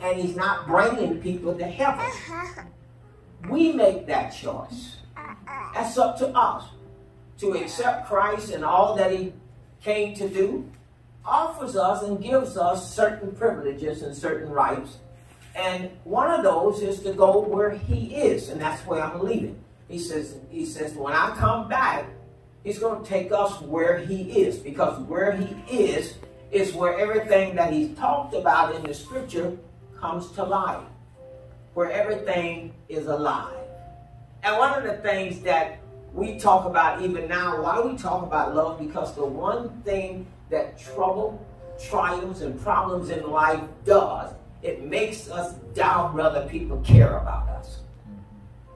and he's not bringing people to heaven. Uh-huh. We make that choice. That's up to us to accept Christ and all that he came to do, offers us and gives us certain privileges and certain rights. And one of those is to go where he is, and that's where I'm leaving. He says, he says, when I come back, he's going to take us where he is, because where he is is where everything that he's talked about in the scripture comes to life, where everything is alive. And one of the things that we talk about even now, why do we talk about love? Because the one thing that trouble, trials, and problems in life does, it makes us doubt whether people care about us.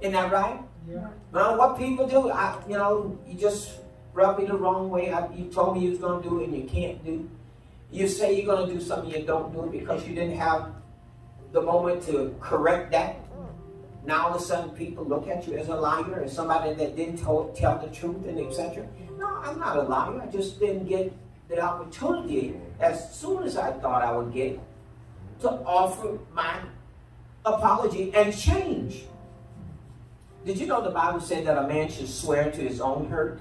Isn't that right? Yeah. Well, what people do, I, you know, you just rub me the wrong way. I, you told me you was going to do it and you can't do. You say you're going to do something, you don't do it because you didn't have the moment to correct that. Now all of a sudden people look at you as a liar, as somebody that didn't tell, tell the truth and etc. No, I'm not a liar. I just didn't get the opportunity as soon as I thought I would get to offer my apology and change. Did you know the Bible said that a man should swear to his own hurt?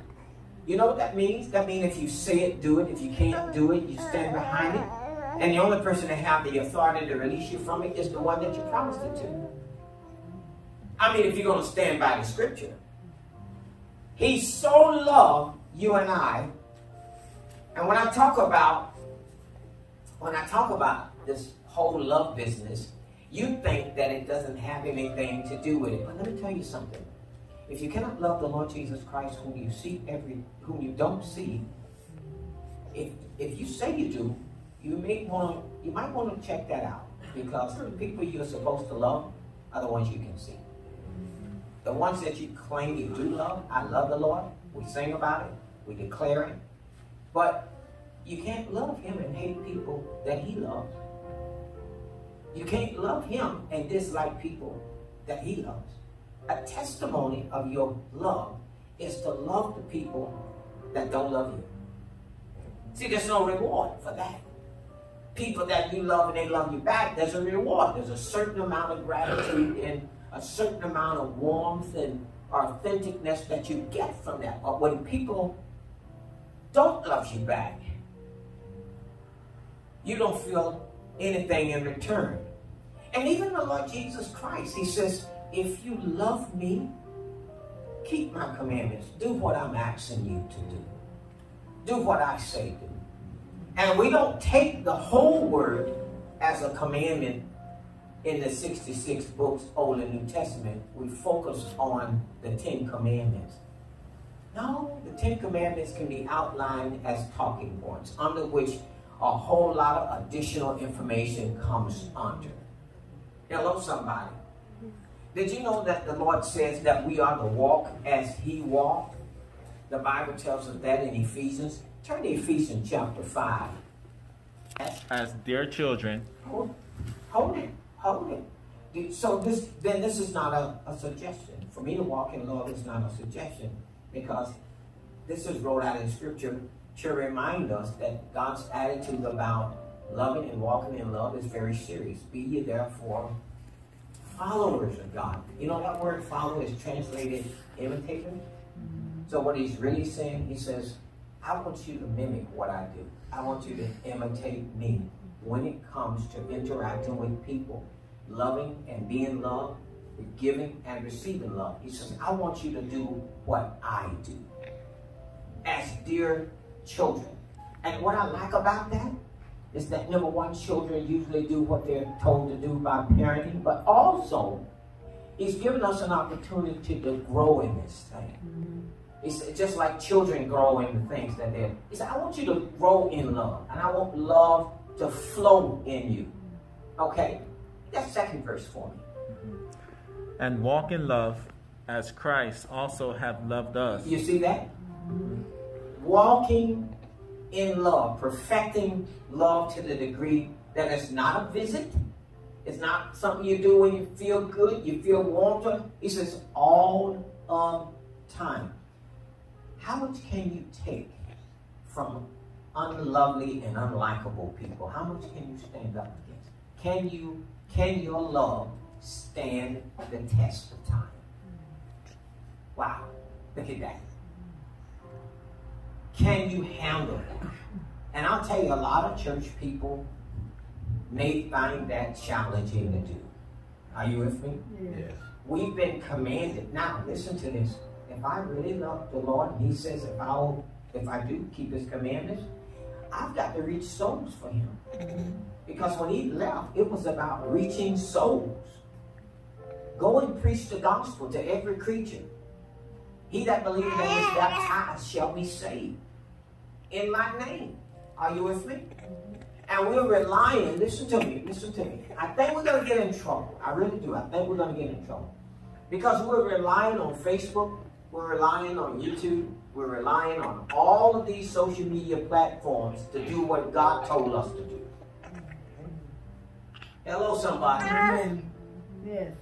You know what that means? That means if you say it, do it. If you can't do it, you stand behind it. And the only person that have the authority to release you from it is the one that you promised it to. I mean, if you're going to stand by the scripture. He so loved you and I. And when I talk about, when I talk about this whole love business, you think that it doesn't have anything to do with it. But let me tell you something. If you cannot love the Lord Jesus Christ, whom you see every, whom you don't see, if if you say you do, you may want you might want to check that out because the people you're supposed to love are the ones you can see. The ones that you claim you do love, I love the Lord. We sing about it. We declare it. But you can't love him and hate people that he loves. You can't love him and dislike people that he loves. A testimony of your love is to love the people that don't love you. See, there's no reward for that. People that you love and they love you back, there's a reward. There's a certain amount of gratitude and a certain amount of warmth and authenticness that you get from that. But when people don't love you back, you don't feel anything in return. And even the Lord Jesus Christ, he says, if you love me, keep my commandments. Do what I'm asking you to do. Do what I say do. And we don't take the whole word as a commandment in the 66 books, Old and New Testament, we focus on the Ten Commandments. No, the Ten Commandments can be outlined as talking points, under which a whole lot of additional information comes under. Hello, somebody. Did you know that the Lord says that we are to walk as He walked? The Bible tells us that in Ephesians. Turn to Ephesians chapter 5. As dear children. Hold, hold it. Hold it. So this then this is not a, a suggestion. For me to walk in love is not a suggestion because this is wrote out in scripture to remind us that God's attitude about loving and walking in love is very serious. Be ye therefore followers of God. You know that word follow is translated imitator. So what he's really saying, he says, I want you to mimic what I do. I want you to imitate me when it comes to interacting with people, loving and being loved, giving and receiving love. He says, I want you to do what I do as dear children. And what I like about that is that number one, children usually do what they're told to do by parenting, but also he's given us an opportunity to grow in this thing. Mm-hmm. It's just like children growing the things that they're. He said, I want you to grow in love, and I want love to flow in you. Okay? That second verse for me. And walk in love as Christ also have loved us. You see that? Walking in love, perfecting love to the degree that it's not a visit. It's not something you do when you feel good, you feel warm. He says all of time. How much can you take from unlovely and unlikable people? How much can you stand up against? Can you Can your love stand the test of time? Wow. Look at that. Can you handle it? And I'll tell you, a lot of church people may find that challenging to do. Are you with me? Yes. We've been commanded. Now, listen to this. If I really love the Lord, He says, if I if I do keep His commandments, I've got to reach souls for Him. Because when He left, it was about reaching souls. Go and preach the gospel to every creature. He that believes and is baptized shall be saved. In my name. Are you with me? And we're relying, listen to me, listen to me. I think we're going to get in trouble. I really do. I think we're going to get in trouble. Because we're relying on Facebook, we're relying on YouTube, we're relying on all of these social media platforms to do what God told us to do. Hello, somebody. Yes.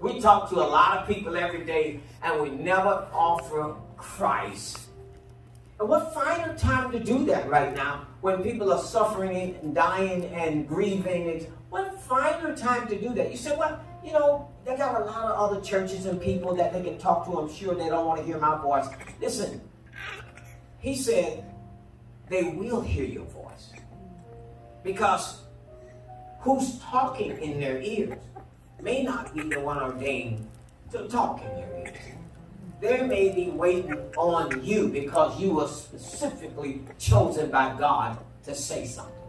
We talk to a lot of people every day and we never offer Christ. And what finer time to do that right now when people are suffering and dying and grieving? What finer time to do that? You say, well, you know, they got a lot of other churches and people that they can talk to. I'm sure they don't want to hear my voice. Listen, he said they will hear your voice. Because who's talking in their ears may not be the one ordained to talk in their ears. They may be waiting on you because you were specifically chosen by God to say something.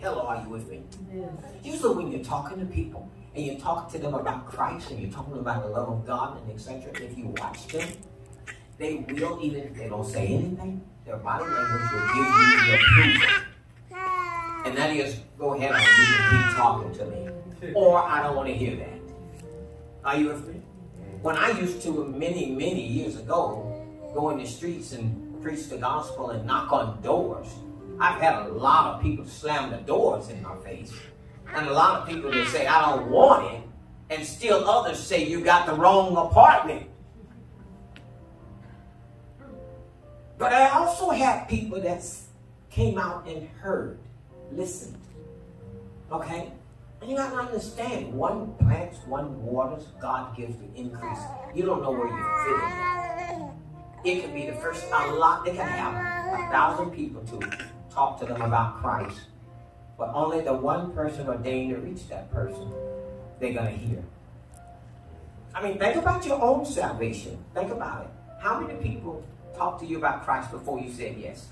Hello, are you with me? Yes. Usually when you're talking to people and you're talking to them about Christ and you're talking about the love of God and etc., if you watch them, they will even, if they don't say anything, their body language will give you the approval. And that is, go ahead and you can keep talking to me. Or I don't want to hear that. Are you with me? When I used to, many, many years ago, go in the streets and preach the gospel and knock on doors, I've had a lot of people slam the doors in my face. And a lot of people that say, I don't want it. And still others say, you got the wrong apartment. But I also have people that came out and heard, listened. Okay? And you got to understand, one plants, one waters, God gives the increase. You don't know where you're fitting. It could be the first, a lot, they can have a thousand people to talk to them about Christ. But only the one person ordained to reach that person, they're going to hear. I mean, think about your own salvation. Think about it. How many people talked to you about Christ before you said yes?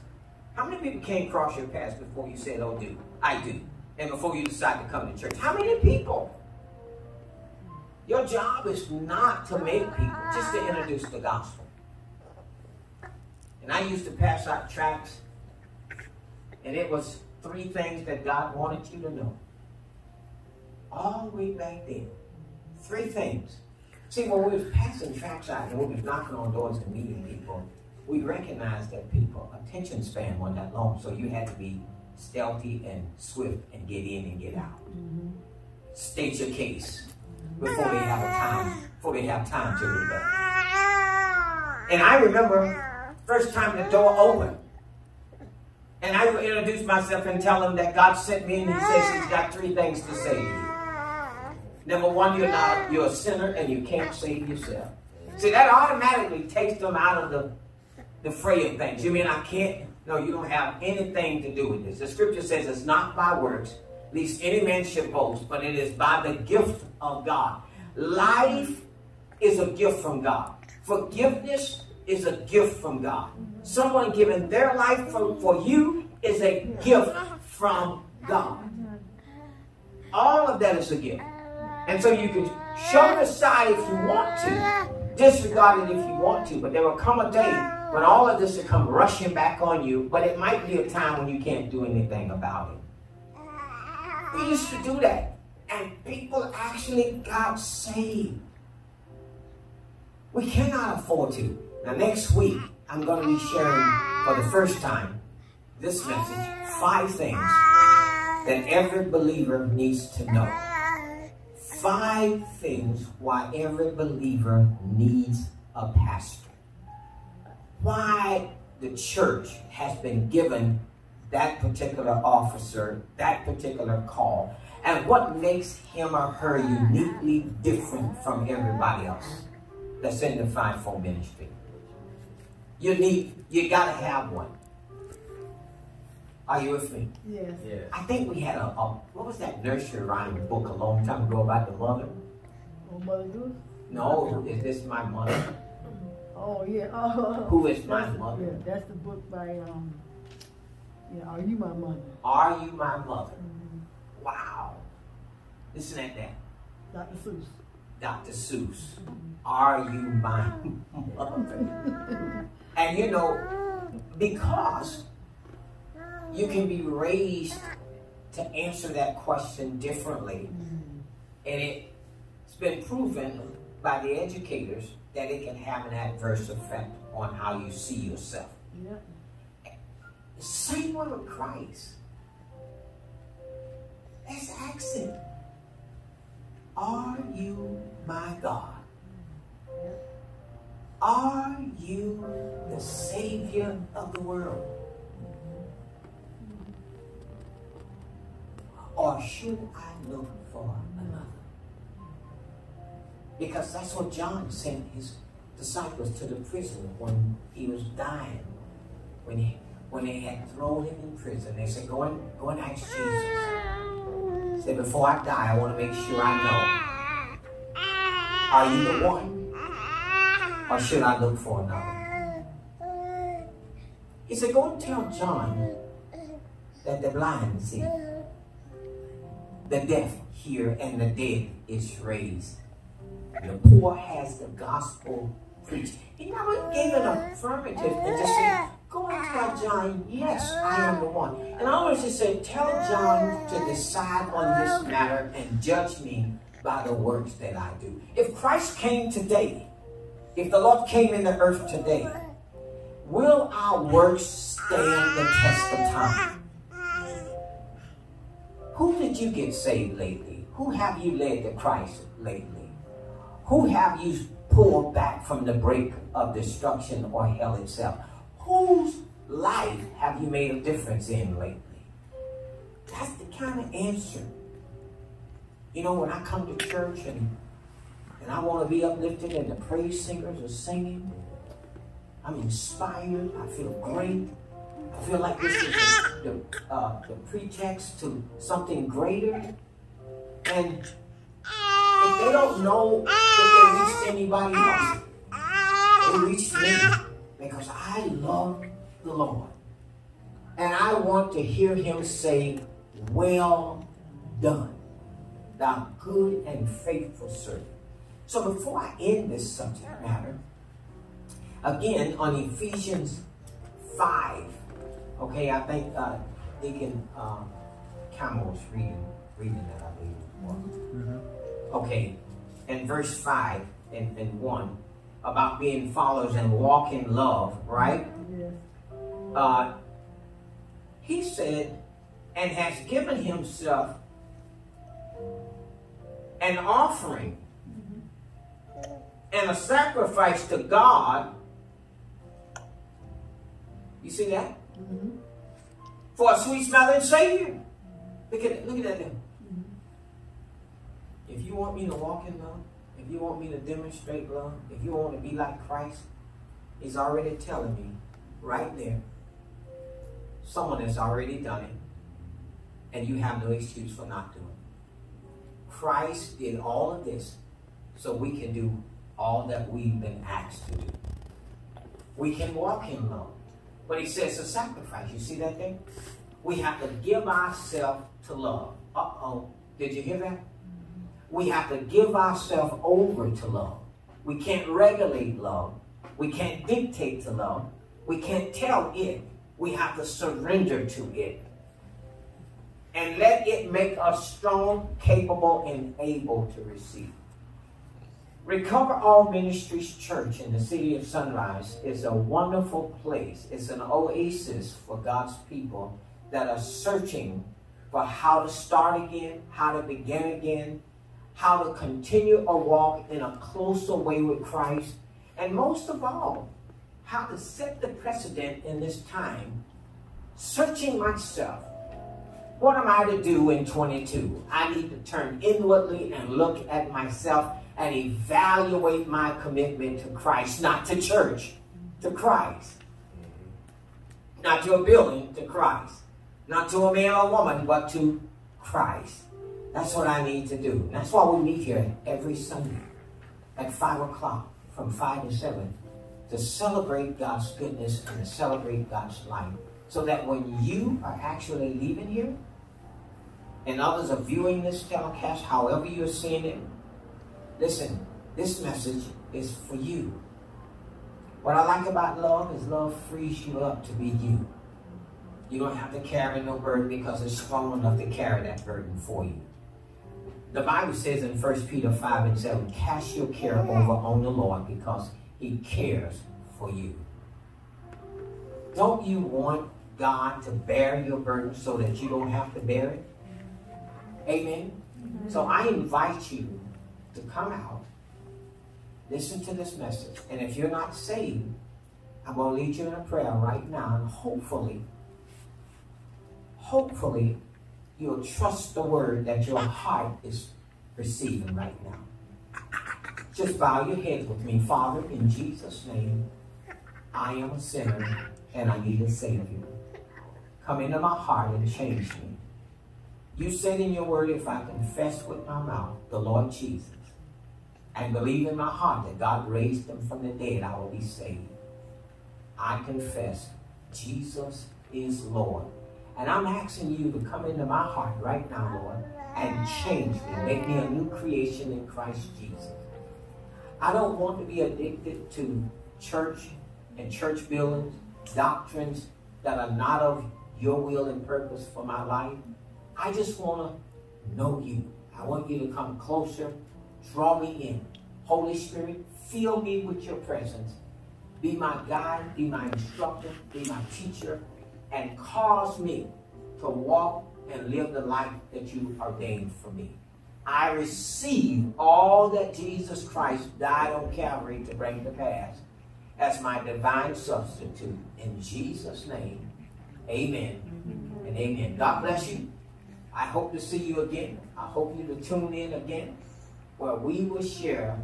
How many people came across your path before you said, oh, do? I do. And before you decide to come to church? How many people? Your job is not to make people, just to introduce the gospel. And I used to pass out tracts, and it was three things that God wanted you to know. All the way back then. Three things. See, when we was passing tracts out and we was knocking on doors and meeting people, we recognized that people attention span wasn't that long, so you had to be stealthy and swift and get in and get out. Mm-hmm. State your case before they have a time, before they have time to rebut. And I remember first time the door opened. And I would introduce myself and tell them that God sent me and he says he's got three things to say you. Number one, you're not you're a sinner and you can't save yourself. See, that automatically takes them out of the, the fray of things. You mean I can't? No, you don't have anything to do with this. The scripture says it's not by works, least any man should boast, but it is by the gift of God. Life is a gift from God. Forgiveness is a gift from God. Someone giving their life for, for you is a gift from God. All of that is a gift. And so you can show it aside if you want to, disregard it if you want to, but there will come a day when all of this will come rushing back on you, but it might be a time when you can't do anything about it. We used to do that, and people actually got saved. We cannot afford to. Now, next week, I'm going to be sharing for the first time this message five things that every believer needs to know. Five things why every believer needs a pastor. Why the church has been given that particular officer, that particular call, and what makes him or her uniquely different from everybody else that's in the fivefold ministry. You need, you gotta have one. Are you with me? Yes. Yes. I think we had a, a what was that nursery rhyme book a long time ago about the mother? Oh, Mother Goose? No, is this my mother? Oh, yeah. Oh, Who is my mother? Yeah, that's the book by, um, yeah, Are You My Mother? Are you my mother? Mhm. Wow. Listen at that. Dr. Seuss. Dr. Seuss. Are you my mother? And you know, because you can be raised to answer that question differently, mm-hmm. and it's been proven by the educators that it can have an adverse effect on how you see yourself. Yeah. The same way with Christ. Ask him, Are you my God? Are you the Savior of the world? Or should I look for another? Because that's what John sent his disciples to the prison when he was dying. When he when they had thrown him in prison, they said, Go and go and ask Jesus. Say, before I die, I want to make sure I know. Are you the one? Or should I look for another? He said, Go and tell John that the blind see, the deaf hear, and the dead is raised. The poor has the gospel preached. He never gave an affirmative and just said, Go and tell John, yes, I am the one. And I always just say, Tell John to decide on this matter and judge me by the works that I do. If Christ came today, if the Lord came in the earth today, will our works stand the test of time? Who did you get saved lately? Who have you led to Christ lately? Who have you pulled back from the brink of destruction or hell itself? Whose life have you made a difference in lately? That's the kind of answer. You know, when I come to church and and I want to be uplifted and the praise singers are singing, I'm inspired. I feel great. I feel like this is the, the, uh, the pretext to something greater. And if they don't know if they reached anybody else, they reached me because I love the Lord. And I want to hear him say, Well done, thou good and faithful servant. So before I end this subject matter, again on Ephesians 5, okay, I think uh, Deacon um, Camel was reading, reading that, I believe. was. Okay, in verse 5 and, and 1, about being followers and walk in love, right? Yes. uh, he said, and has given himself an offering and a sacrifice to God. You see that? Mhm. For a sweet smelling Savior. Look at it, look at that there. If you want me to walk in love, if you want me to demonstrate love, if you want to be like Christ, He's already telling me right there. Someone has already done it, and you have no excuse for not doing it. Christ did all of this so we can do all that we've been asked to do. We can walk in love. But he says a sacrifice. You see that thing? We have to give ourselves to love. Uh oh. Did you hear that? We have to give ourselves over to love. We can't regulate love. We can't dictate to love. We can't tell it. We have to surrender to it. And let it make us strong, capable, and able to receive. Recover All Ministries Church in the city of Sunrise is a wonderful place. It's an oasis for God's people that are searching for how to start again, how to begin again, how to continue a walk in a closer way with Christ, and most of all, how to set the precedent in this time searching myself. What am I to do in 22? I need to turn inwardly and look at myself and evaluate my commitment to Christ, not to church, to Christ. Not to a building, to Christ. Not to a man or woman, but to Christ. That's what I need to do. That's why we meet here every Sunday at 5 o'clock from 5 to 7 to celebrate God's goodness and to celebrate God's life. So that when you are actually leaving here and others are viewing this telecast, however you're seeing it, listen, this message is for you. What I like about love is love frees you up to be you. You don't have to carry no burden because it's strong enough to carry that burden for you. The Bible says in 1 Peter 5 and 7, cast your care over on the Lord because he cares for you. Don't you want God to bear your burden so that you don't have to bear it? Amen? So I invite you to come out, listen to this message, and if you're not saved, I'm going to lead you in a prayer right now, and hopefully, hopefully, you'll trust the word that your heart is receiving right now. Just bow your head with me. Father, in Jesus' name, I am a sinner and I need a Savior. Come into my heart and change me. You said in your word, if I confess with my mouth the Lord Jesus and believe in my heart that God raised him from the dead, I will be saved. I confess Jesus is Lord. And I'm asking you to come into my heart right now, Lord, and change me. Make me a new creation in Christ Jesus. I don't want to be addicted to church and church buildings, doctrines that are not of your will and purpose for my life. I just want to know you. I want you to come closer, draw me in. Holy Spirit, fill me with your presence. Be my guide, be my instructor, be my teacher, and cause me to walk and live the life that you ordained for me. I receive all that Jesus Christ died on Calvary to bring to pass as my divine substitute. In Jesus' name, amen and amen. God bless you. I hope to see you again. I hope you to tune in again where we will share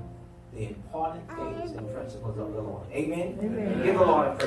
the important things and principles of the Lord. Amen. amen. Give the Lord a praise.